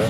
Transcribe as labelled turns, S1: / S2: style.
S1: ね。